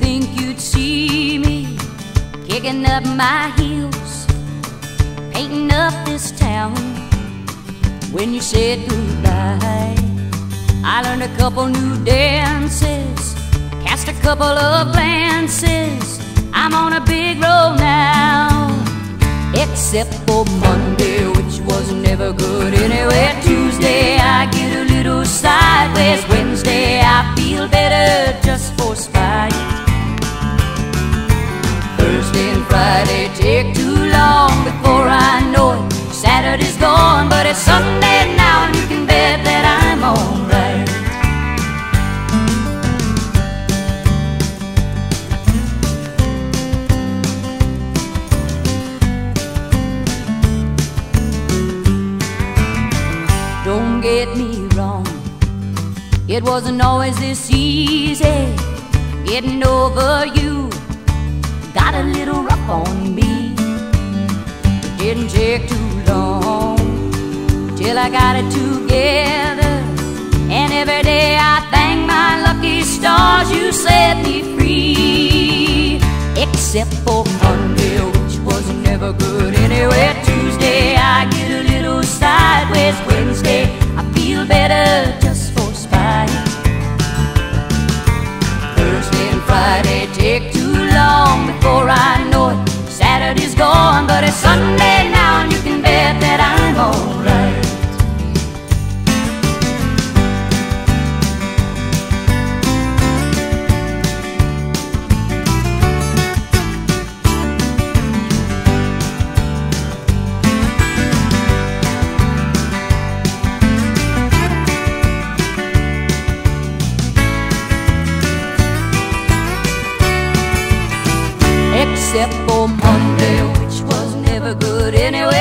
Think you'd see me kicking up my heels, painting up this town. When you said goodbye, I learned a couple new dances, cast a couple of glances. I'm on a big roll now, except for Monday. Get me wrong, it wasn't always this easy getting over you. Got a little rough on me. It didn't take too long till I got it together. And every day I thank my lucky stars you set me free. Except for Monday, which was never good anyway. except for Monday, which was never good anyway.